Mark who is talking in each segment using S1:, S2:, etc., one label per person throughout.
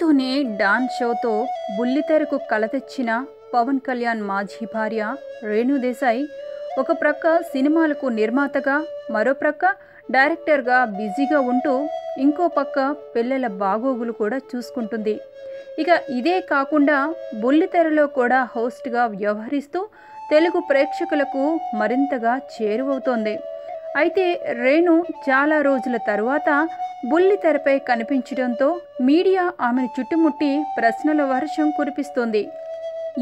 S1: టీవీతోనే dance షోతో బుల్లితెరకు కల తెచ్చిన పవన్ కళ్యాణ్ మాజీ భార్య రేణుదేశాయ్ ఒక ప్రక్క సినిమాలకు నిర్మాతగా మరో ప్రక్క డైరెక్టర్గా బిజీగా ఉంటూ ఇంకో పక్క పిల్లల బాగోగులు కూడా చూసుకుంటుంది. ఇక ఇదే కాకుండా బుల్లితెరలో కూడా హోస్ట్గా వ్యవహరిస్తూ తెలుగు ప్రేక్షకులకు మరింతగా చేరువవుతోంది. అయితే రేణు చాలా రోజుల తరువాత బుల్లి తెరపై కనిపించడంతో మీడియా ఆమెను చుట్టుముట్టి ప్రశ్నల వర్షం కురిపిస్తోంది.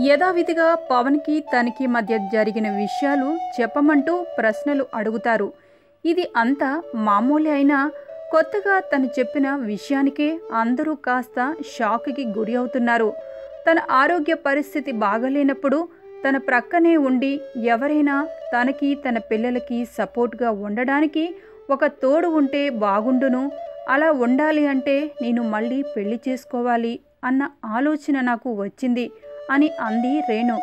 S1: యథావిధిగా పవన్కి తనకి మధ్య జరిగిన విషయాలు చెప్పమంటూ ప్రశ్నలు అడుగుతారు. ఇది అంతా మామూలే అయినా కొత్తగా తను చెప్పిన విషయానికే అందరూ కాస్త షాక్కి గురి అవుతున్నారు. తన ఆరోగ్య పరిస్థితి బాగలేనప్పుడు తన ప్రక్కనే ఉండి ఎవరైనా తనకి తన పిల్లలకి సపోర్ట్గా ఉండడానికి ఒక తోడు ఉంటే బాగుండును అలా ఉండాలి అంటే నేను మళ్ళీ పెళ్ళి చేసుకోవాలి అన్న ఆలోచన నాకు వచ్చింది అని అంది రేణు.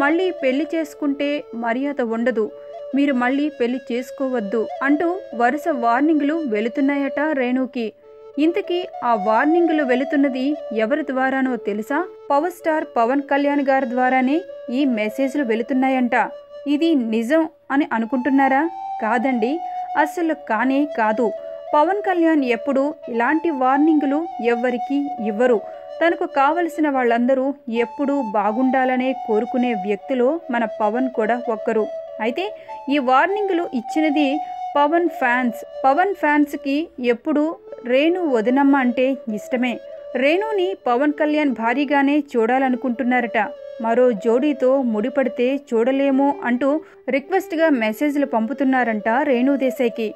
S1: మళ్ళీ పెళ్ళి చేసుకుంటే మర్యాద ఉండదు. మీరు మళ్ళీ పెళ్ళి చేసుకోవద్దు అంటూ వరుస వార్నింగ్లు వెళుతున్నాయట రేణుకి. ఇంతకీ ఆ వార్నింగ్లు వెళుతున్నది ఎవరి ద్వారానో తెలుసా? పవర్ స్టార్ పవన్ కళ్యాణ్ గారి ద్వారానే ఈ మెసేజ్లు వెళుతున్నాయంట. ఇది నిజం అని అనుకుంటున్నారా? కాదండి. అస్సలు కానే కాదు. పవన్ కళ్యాణ్ ఎప్పుడు ఇలాంటి వార్నింగులు ఎవ్వరికి ఇవ్వరు. తనకు కావలసిన వాళ్ళందరూ ఎప్పుడూ బాగుండాలనే కోరుకునే వ్యక్తిలో మన పవన్ కూడా ఒక్కరు. అయితే ఈ వార్నింగులు ఇచ్చినది పవన్ ఫ్యాన్స్. పవన్ ఫ్యాన్స్కి ఎప్పుడు రేణు వదినమ్మ అంటే ఇష్టమే. రేణుని పవన్ కళ్యాణ్ భారీగానే చూడాలనుకుంటున్నారట. మరో జోడీతో ముడిపడితే చూడలేము అంటూ రిక్వెస్ట్గా మెసేజ్లు పంపుతున్నారంట రేణు దేశాయ్కి.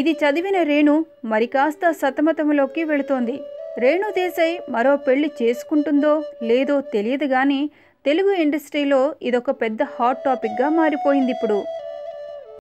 S1: ఇది చదివిన రేణు మరి కాస్త సతమతంలోకి వెళుతోంది. రేణు దేశాయ్ మరో పెళ్ళి చేసుకుంటుందో లేదో తెలియదు కానీ తెలుగు ఇండస్ట్రీలో ఇదొక పెద్ద హాట్ టాపిక్గా మారిపోయింది ఇప్పుడు.